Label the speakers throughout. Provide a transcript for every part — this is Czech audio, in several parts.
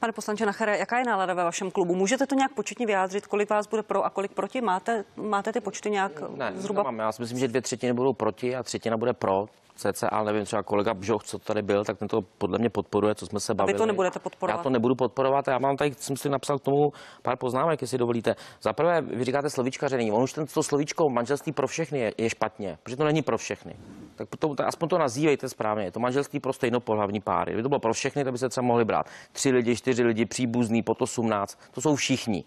Speaker 1: Pane poslanče Nachere, jaká je nálada ve vašem klubu? Můžete to nějak početně vyjádřit, kolik vás bude pro a kolik proti? Máte, máte ty počty nějak
Speaker 2: Ne,
Speaker 1: zhruba?
Speaker 2: nemám. Já si myslím, že dvě třetiny budou proti a třetina bude pro. CC, ale nevím, třeba kolega Bžoch, co tady byl, tak ten to podle mě podporuje, co jsme se bavili.
Speaker 1: to nebudete podporovat?
Speaker 2: Já to nebudu podporovat. Já mám tady, jsem si napsal k tomu pár poznámek, jestli dovolíte. Za prvé, vy říkáte slovíčkaření. On už ten, to slovíčko manželství pro všechny je, je špatně, protože to není pro všechny. Tak to, to, aspoň to nazývejte správně. Je to manželství pro stejnopohlavní páry. Kdyby to bylo pro všechny, tak by se třeba mohli brát. Tři lidi, čtyři lidi, příbuzný, po 18. To jsou všichni.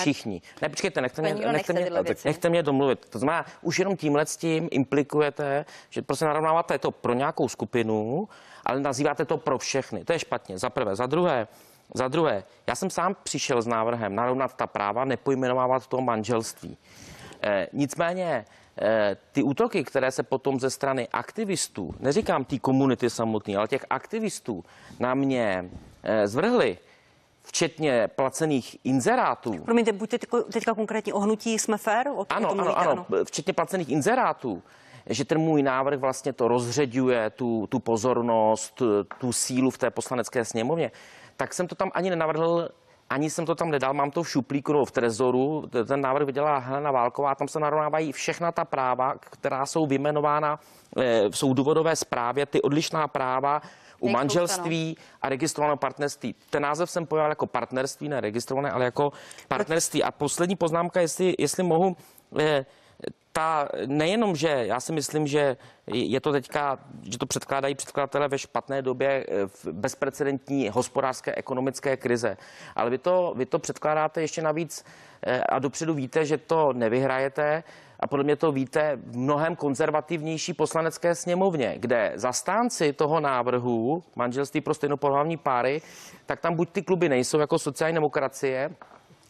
Speaker 2: Všichni. Ne, počkejte, nechte mě, nechte,
Speaker 3: nechce
Speaker 2: mě, nechte mě domluvit. To znamená, už jenom tímhle s tím implikujete, že prostě narovnáváte to pro nějakou skupinu, ale nazýváte to pro všechny. To je špatně. Za prvé. Za druhé, za druhé, já jsem sám přišel s návrhem narovnat ta práva, nepojmenovávat to manželství. Eh, nicméně eh, ty útoky, které se potom ze strany aktivistů, neříkám té komunity samotné, ale těch aktivistů na mě eh, zvrhly, včetně placených inzerátů,
Speaker 1: Promiňte, buďte teďka konkrétní o hnutí jsme fér? O,
Speaker 2: ano, ano,
Speaker 1: mluvíte,
Speaker 2: ano, včetně placených inzerátů, že ten můj návrh vlastně to rozředňuje, tu, tu pozornost, tu sílu v té poslanecké sněmovně, tak jsem to tam ani nenavrhl, ani jsem to tam nedal, mám to v šuplíku nebo v trezoru, ten návrh vydělala Helena Válková, tam se narovnávají všechna ta práva, která jsou vyjmenována eh, v soudůvodové zprávě, ty odlišná práva u
Speaker 3: Je
Speaker 2: manželství a registrovaného partnerství. Ten název jsem pojal jako partnerství, ne registrované, ale jako partnerství. A poslední poznámka, jestli, jestli mohu, eh, ta nejenom, že já si myslím, že je to teďka, že to předkládají předkladatelé ve špatné době eh, v bezprecedentní hospodářské ekonomické krize, ale vy to, vy to předkládáte ještě navíc eh, a dopředu víte, že to nevyhrajete a podle mě to víte v mnohem konzervativnější poslanecké sněmovně, kde zastánci toho návrhu manželství pro stejnopohlavní páry, tak tam buď ty kluby nejsou jako sociální demokracie,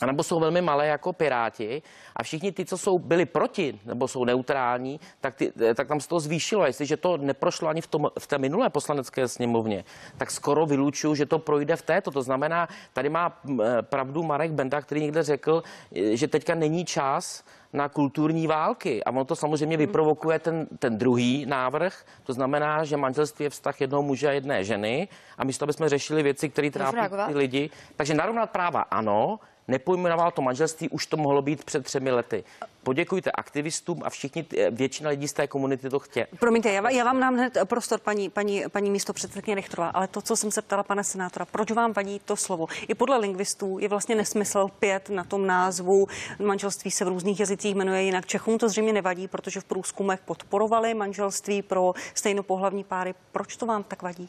Speaker 2: a nebo jsou velmi malé jako Piráti a všichni ty, co jsou byli proti nebo jsou neutrální, tak, ty, tak tam se to zvýšilo. Jestliže to neprošlo ani v, tom, v té minulé poslanecké sněmovně, tak skoro vylučuju, že to projde v této. To znamená, tady má eh, pravdu Marek Benda, který někde řekl, eh, že teďka není čas na kulturní války. A ono to samozřejmě vyprovokuje ten, ten druhý návrh. To znamená, že manželství je vztah jednoho muže a jedné ženy. A místo, aby jsme řešili věci, které trápí ty lidi. Takže narovnat práva ano, nepojmenoval to manželství, už to mohlo být před třemi lety. Poděkujte aktivistům a všichni, ty- většina lidí z té komunity to chtě.
Speaker 1: Promiňte, já, já vám dám hned prostor, paní, paní, paní místo předsedkyně Richtrová, ale to, co jsem se ptala pane senátora, proč vám vadí to slovo? I podle lingvistů je vlastně nesmysl pět na tom názvu. Manželství se v různých jazycích jmenuje jinak. Čechům to zřejmě nevadí, protože v průzkumech podporovali manželství pro stejnopohlavní páry. Proč to vám tak vadí?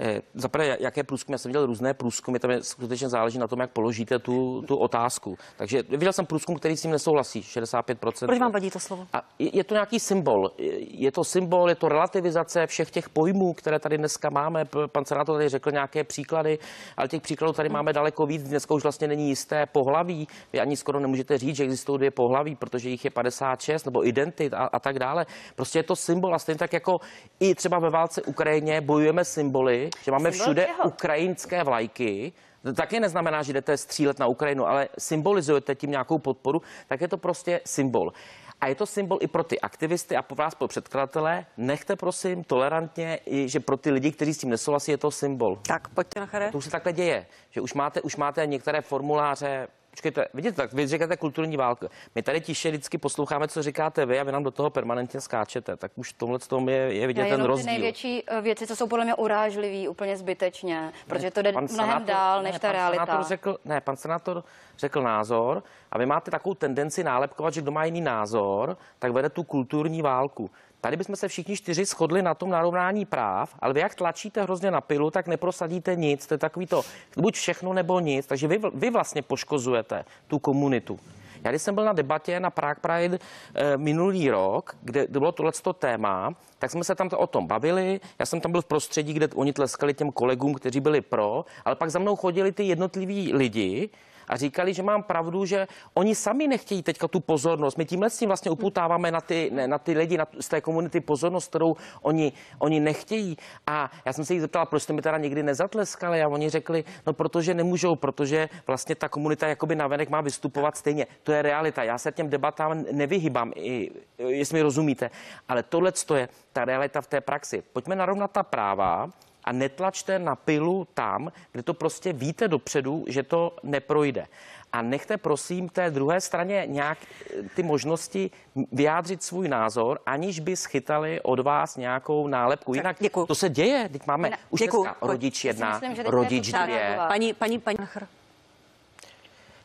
Speaker 2: Eh, Za prvé, jaké průzkumy? Já jsem viděl různé průzkumy, tam je skutečně záleží na tom, jak položíte tu, tu otázku. Takže viděl jsem průzkum, který s tím nesouhlasí, 65%.
Speaker 1: Proč vám vadí to slovo?
Speaker 2: A je je to nějaký symbol. Je to symbol, je to relativizace všech těch pojmů, které tady dneska máme. Pan senátor tady řekl nějaké příklady, ale těch příkladů tady máme daleko víc. Dneska už vlastně není jisté pohlaví. Vy ani skoro nemůžete říct, že existují dvě pohlaví, protože jich je 56 nebo identit a, a tak dále. Prostě je to symbol a stejně tak jako i třeba ve válce Ukrajině bojujeme symboly, že máme
Speaker 3: Symbol
Speaker 2: všude ukrajinské vlajky. To taky neznamená, že jdete střílet na Ukrajinu, ale symbolizujete tím nějakou podporu, tak je to prostě symbol. A je to symbol i pro ty aktivisty a pro vás, pro předkladatele. Nechte prosím tolerantně, i, že pro ty lidi, kteří s tím nesouhlasí, je to symbol.
Speaker 1: Tak, pojďte na chare.
Speaker 2: To už se takhle děje, že už máte, už máte některé formuláře, Počkejte, vidíte, tak vy říkáte kulturní válku. My tady tiše vždycky posloucháme, co říkáte vy a vy nám do toho permanentně skáčete. Tak už v tomhle tom je, je vidět
Speaker 3: Já
Speaker 2: ten
Speaker 3: jenom ty
Speaker 2: rozdíl.
Speaker 3: největší eh, věci, co jsou podle mě urážlivý, úplně zbytečně, protože to jde
Speaker 2: Pan
Speaker 3: mnohem
Speaker 2: senátor-
Speaker 3: dál než
Speaker 2: ne,
Speaker 3: ta
Speaker 2: pan
Speaker 3: realita.
Speaker 2: Senátor řekl, ne, pan senátor řekl názor a vy máte takovou tendenci nálepkovat, že kdo má jiný názor, tak vede tu kulturní válku. Tady bychom se všichni čtyři shodli na tom narovnání práv, ale vy jak tlačíte hrozně na pilu, tak neprosadíte nic. To je takový to, buď všechno nebo nic. Takže vy, vy vlastně poškozujete tu komunitu. Já když jsem byl na debatě na Prague Pride eh, minulý rok, kde, bylo tohleto téma, tak jsme se tam o tom bavili. Já jsem tam byl v prostředí, kde oni tleskali těm kolegům, kteří byli pro, ale pak za mnou chodili ty jednotliví lidi a říkali, že mám pravdu, že oni sami nechtějí teďka tu pozornost. My tímhle s tím vlastně uputáváme na ty, na ty lidi na, z té komunity pozornost, kterou oni, oni nechtějí. A já jsem se jich zeptal, proč jste mi teda nikdy nezatleskali a oni řekli, no protože nemůžou, protože vlastně ta komunita jakoby navenek má vystupovat stejně. To je realita. Já se těm debatám nevyhybám, i, jestli mi rozumíte. Ale tohle je ta realita v té praxi. Pojďme narovnat ta práva, A netlačte na pilu tam, kde to prostě víte dopředu, že to neprojde. A nechte prosím té druhé straně nějak eh, ty možnosti vyjádřit svůj názor, aniž by schytali od vás nějakou nálepku. Jinak
Speaker 1: děkuju.
Speaker 2: to se děje, teď máme
Speaker 3: Ne,
Speaker 2: už
Speaker 1: děkuju.
Speaker 2: dneska rodič jedna,
Speaker 3: myslím, že
Speaker 2: rodič dvě.
Speaker 1: Paní, paní, paní.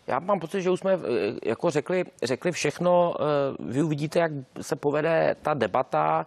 Speaker 2: Já mám pocit, že už jsme eh, jako řekli, řekli všechno. Eh, Vy uvidíte, jak se povede ta debata,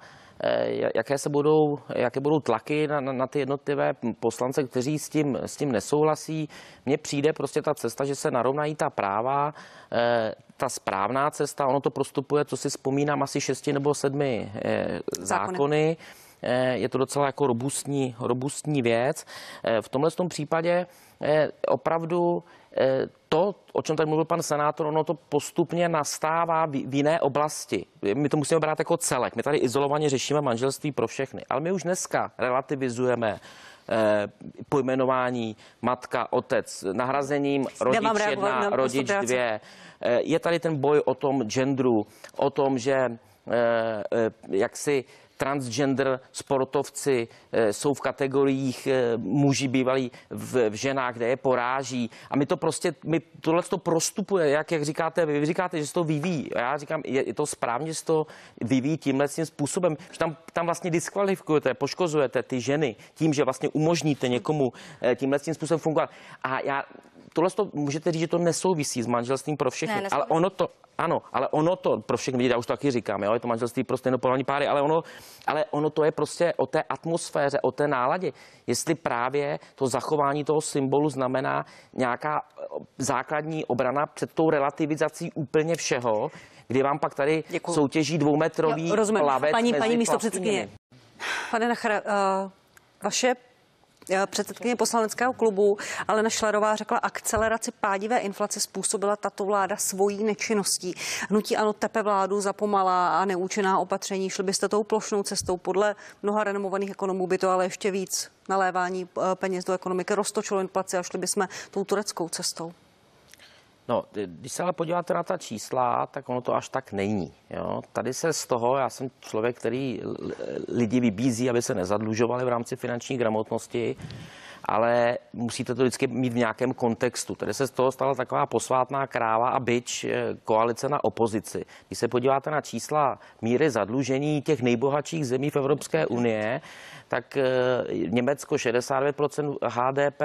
Speaker 2: jaké se budou, jaké budou tlaky na, na, na ty jednotlivé poslance, kteří s tím, s tím nesouhlasí. Mně přijde prostě ta cesta, že se narovnají ta práva, eh, ta správná cesta, ono to prostupuje, co si vzpomínám, asi šesti nebo sedmi eh,
Speaker 1: Zákony.
Speaker 2: zákony. Eh, Je to docela jako robustní, robustní věc. Eh, V tomhle tom případě eh, opravdu eh, to, o čem tady mluvil pan senátor, ono to postupně nastává v, v jiné oblasti. My to musíme brát jako celek. My tady izolovaně řešíme manželství pro všechny. Ale my už dneska relativizujeme eh, pojmenování matka, otec, nahrazením rodič
Speaker 1: Nemám
Speaker 2: jedna,
Speaker 1: na
Speaker 2: rodič dvě. Eh, Je tady ten boj o tom genderu, o tom, že eh, eh, jak si transgender sportovci eh, jsou v kategoriích eh, muži bývalí v, v ženách, kde je poráží. A my to prostě, my tohle to prostupuje, jak, jak říkáte, vy, říkáte, že se to vyvíjí. A já říkám, je, je to správně, že se to vyvíjí tímhle tím způsobem, že tam, tam vlastně diskvalifikujete, poškozujete ty ženy tím, že vlastně umožníte někomu eh, tímhle tím způsobem fungovat. A já tohle to můžete říct, že to nesouvisí s manželstvím pro všechny,
Speaker 3: Ne,
Speaker 2: ale ono to, ano, ale ono to pro všechny lidi, já už to taky říkám, jo, je to manželství pro stejnopohlavní páry, ale ono, ale ono to je prostě o té atmosféře, o té náladě. Jestli právě to zachování toho symbolu znamená nějaká základní obrana před tou relativizací úplně všeho, kdy vám pak tady
Speaker 1: Děkuju.
Speaker 2: soutěží dvoumetrový
Speaker 1: Jo, rozumím.
Speaker 2: plavec
Speaker 1: Paní, paní místo. Pane Nachr, uh, vaše eh, předsedkyně poslaneckého klubu Alena Šlerová řekla, akceleraci pádivé inflace způsobila tato vláda svojí nečinností. Hnutí ano tepe vládu za pomalá a neúčinná opatření. Šli byste tou plošnou cestou. Podle mnoha renomovaných ekonomů by to ale ještě víc nalévání eh, peněz do ekonomiky roztočilo inflaci a šli bychom tou tureckou cestou.
Speaker 2: No, když se ale podíváte na ta čísla, tak ono to až tak není. Jo? Tady se z toho, já jsem člověk, který lidi vybízí, aby se nezadlužovali v rámci finanční gramotnosti, ale musíte to vždycky mít v nějakém kontextu. Tady se z toho stala taková posvátná kráva a byč eh, koalice na opozici. Když se podíváte na čísla míry zadlužení těch nejbohatších zemí v Evropské unie, tak eh, Německo 69% HDP,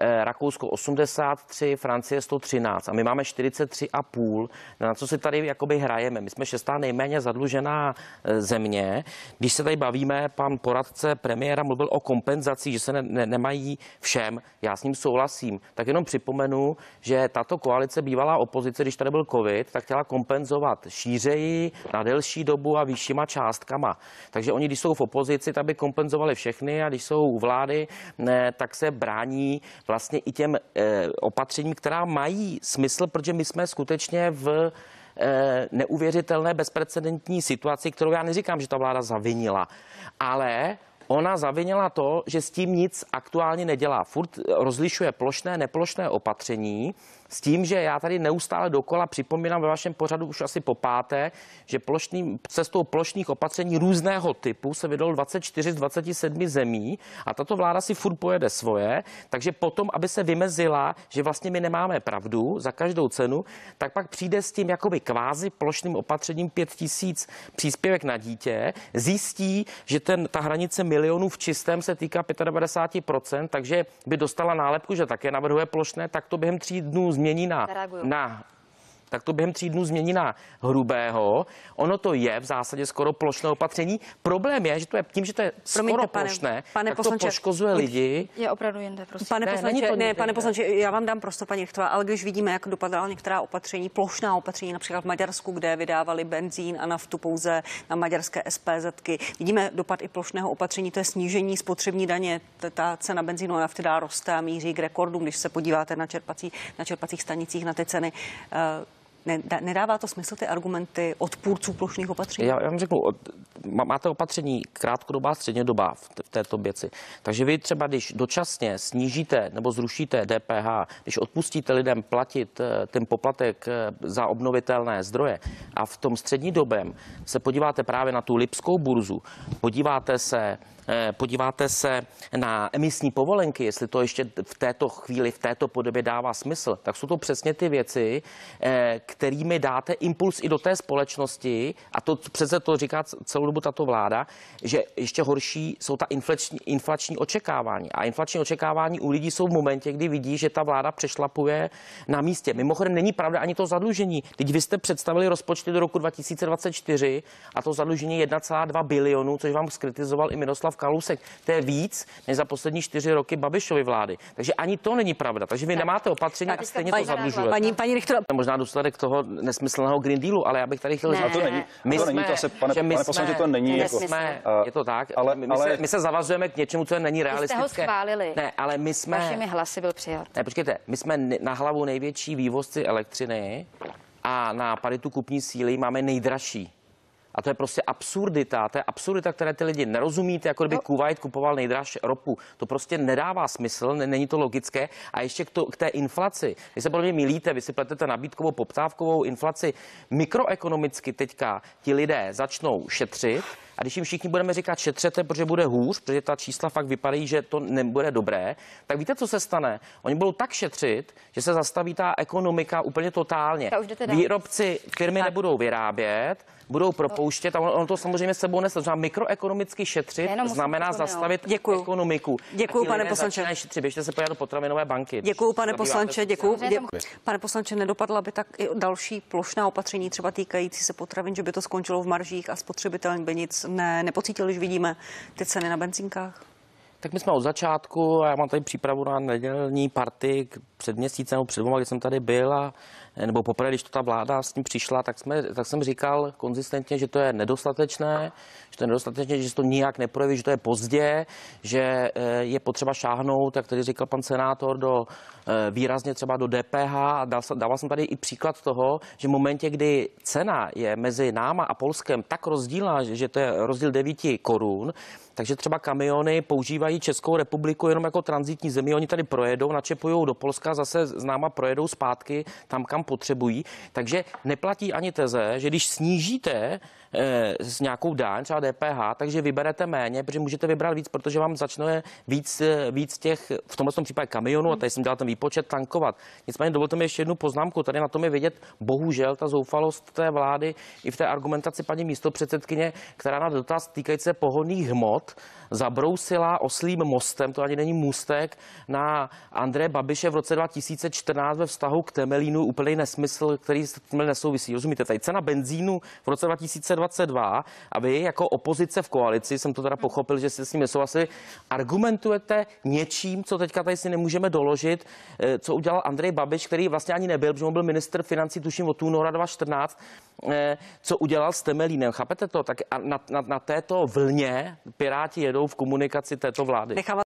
Speaker 2: Rakousko 83, Francie 113 a my máme 43,5. Na co si tady jakoby hrajeme? My jsme šestá nejméně zadlužená eh, země. Když se tady bavíme, pan poradce premiéra mluvil o kompenzacích, že se ne, ne, nemají všem. Já s ním souhlasím. Tak jenom připomenu, že tato koalice bývalá opozice, když tady byl covid, tak chtěla kompenzovat šířeji na delší dobu a vyššíma částkama. Takže oni, když jsou v opozici, tak by kompenzovali všechny a když jsou u vlády, ne, tak se brání vlastně i těm eh, opatřením, která mají smysl, protože my jsme skutečně v eh, neuvěřitelné bezprecedentní situaci, kterou já neříkám, že ta vláda zavinila, ale Ona zavinila to, že s tím nic aktuálně nedělá. Furt rozlišuje plošné, neplošné opatření s tím, že já tady neustále dokola připomínám ve vašem pořadu už asi po páté, že plošným, cestou plošných opatření různého typu se vydalo 24 z 27 zemí a tato vláda si furt pojede svoje, takže potom, aby se vymezila, že vlastně my nemáme pravdu za každou cenu, tak pak přijde s tím jakoby kvázi plošným opatřením 5 tisíc příspěvek na dítě, zjistí, že ten, ta hranice milionů v čistém se týká 95%, takže by dostala nálepku, že také navrhuje plošné, tak to během tří dnů změní na, na tak to během tří dnů změní na hrubého. Ono to je v zásadě skoro plošné opatření. Problém je, že to je tím, že to je
Speaker 1: Promiňte,
Speaker 2: skoro
Speaker 1: pane-
Speaker 2: plošné,
Speaker 1: pane
Speaker 2: tak
Speaker 1: poslanče,
Speaker 2: to poškozuje lidi.
Speaker 3: Je opravdu jinde, prosím.
Speaker 1: Pane
Speaker 2: Ne,
Speaker 1: poslanče, ne,
Speaker 2: někde
Speaker 1: pane poslanče, já vám dám prostor, paní Richtová, ale když vidíme, jak dopadala některá opatření, plošná opatření, například v Maďarsku, kde vydávali benzín a naftu pouze na maďarské SPZky, vidíme dopad i plošného opatření, to je snížení spotřební daně. Ta cena benzínu a nafty dá roste a míří k rekordům, když se podíváte na, čerpací, na čerpacích stanicích na ty ceny. Ne, da- nedává to smysl ty argumenty odpůrců plošných opatření?
Speaker 2: Já, já vám řeknu, od- má- máte opatření krátkodobá, střednědobá v, t- v této věci. Takže vy třeba, když dočasně snížíte nebo zrušíte DPH, když odpustíte lidem platit eh, ten poplatek eh, za obnovitelné zdroje a v tom střední dobem se podíváte právě na tu lipskou burzu, podíváte se podíváte se na emisní povolenky, jestli to ještě v této chvíli, v této podobě dává smysl, tak jsou to přesně ty věci, eh, kterými dáte impuls i do té společnosti, a to přece to říká celou dobu tato vláda, že ještě horší jsou ta inflační, inflační očekávání. A inflační očekávání u lidí jsou v momentě, kdy vidí, že ta vláda přešlapuje na místě. Mimochodem není pravda ani to zadlužení. Teď vy jste představili rozpočty do roku 2024 a to zadlužení je 1,2 bilionu, což vám skritizoval i Miroslav Kalousek. To je víc než za poslední čtyři roky Babišovy vlády. Takže ani to není pravda. Takže vy nemáte opatření a
Speaker 3: teďka
Speaker 2: stejně to
Speaker 3: paní-
Speaker 2: zadlužujete.
Speaker 1: Paní, paní Richterová,
Speaker 2: To je možná důsledek toho nesmyslného Green Dealu, ale já bych tady chtěl říct,
Speaker 3: A to
Speaker 4: není-
Speaker 2: my
Speaker 4: to není,
Speaker 2: jsme,
Speaker 4: to asi, pane-
Speaker 2: že my
Speaker 4: pane poslanče, to není
Speaker 3: To
Speaker 4: jako-
Speaker 2: jsme,
Speaker 4: A-
Speaker 2: je to tak,
Speaker 4: ale-
Speaker 2: my,
Speaker 4: ale-
Speaker 2: se, my se zavazujeme k něčemu, co není
Speaker 3: jste ho
Speaker 2: realistické.
Speaker 3: schválili.
Speaker 2: Ne, ale my jsme...
Speaker 3: Vašimi hlasy byl přijat.
Speaker 2: Ne, počkejte, my jsme na hlavu největší vývozci elektřiny a na paritu kupní síly máme nejdražší. A to je prostě absurdita. To je absurdita, které ty lidi nerozumíte, jako kdyby Kuwait kupoval nejdražší ropu. To prostě nedává smysl, ne- není to logické. A ještě k, to, k té inflaci. Vy se podle mě milíte, vy si pletete nabídkovou, poptávkovou inflaci. Mikroekonomicky teďka ti lidé začnou šetřit a když jim všichni budeme říkat šetřete, protože bude hůř, protože ta čísla fakt vypadají, že to nebude dobré, tak víte, co se stane? Oni budou tak šetřit, že se zastaví ta ekonomika úplně totálně. Výrobci firmy nebudou vyrábět, budou propouštět a ono, ono to samozřejmě sebou nese. Znamená, mikroekonomicky šetřit
Speaker 3: Jenom
Speaker 2: znamená zastavit
Speaker 1: Děkuju.
Speaker 2: ekonomiku. Ti
Speaker 1: pane poslanče.
Speaker 2: Šetřit. Běžte se podívat do potravinové banky.
Speaker 1: Děkuji, pane poslanče, děkuji. Dě... Pane poslanče, nedopadla by tak i další plošná opatření, třeba týkající se potravin, že by to skončilo v maržích a spotřebitel by nic ne, nepocítil, když vidíme ty ceny na benzínkách?
Speaker 2: Tak my jsme od začátku, a já mám tady přípravu na nedělní party před měsícem nebo před dvěma, kdy jsem tady byl, a, nebo poprvé, když to ta vláda s tím přišla, tak, jsme, tak jsem říkal konzistentně, že to je nedostatečné, že to je nedostatečné, že se to nijak neprojeví, že to je pozdě, že eh, je potřeba šáhnout, jak tady říkal pan senátor, do eh, výrazně třeba do DPH a dal, dával jsem tady i příklad toho, že v momentě, kdy cena je mezi náma a Polskem tak rozdílná, že to je rozdíl 9 korun, takže třeba kamiony používají Českou republiku jenom jako transitní zemi. Oni tady projedou, načepují do Polska, zase z náma projedou zpátky tam, kam potřebují. Takže neplatí ani teze, že když snížíte eh, s nějakou daň, třeba DPH, takže vyberete méně, protože můžete vybrat víc, protože vám začne víc, eh, víc těch, v tomhle tom případě kamionů, a tady jsem dělal ten výpočet, tankovat. Nicméně dovolte mi ještě jednu poznámku. Tady na tom je vidět, bohužel, ta zoufalost té vlády i v té argumentaci paní místopředsedkyně, která na dotaz týkající se pohodných hmot zabrousila oslým mostem, to ani není můstek, na Andreje Babiše v roce 2014 ve vztahu k Temelínu úplný nesmysl, který s tím nesouvisí. Rozumíte, tady cena benzínu v roce 2022 a vy jako opozice v koalici, jsem to teda pochopil, že si s ním nesouhlasili, argumentujete něčím, co teďka tady si nemůžeme doložit, eh, co udělal Andrej Babiš, který vlastně ani nebyl, protože on byl minister financí, tuším od února 2014, eh, co udělal s Temelínem. Chápete to? Tak na, na, na této vlně Piráti jedou v komunikaci této vlády.
Speaker 1: Nechává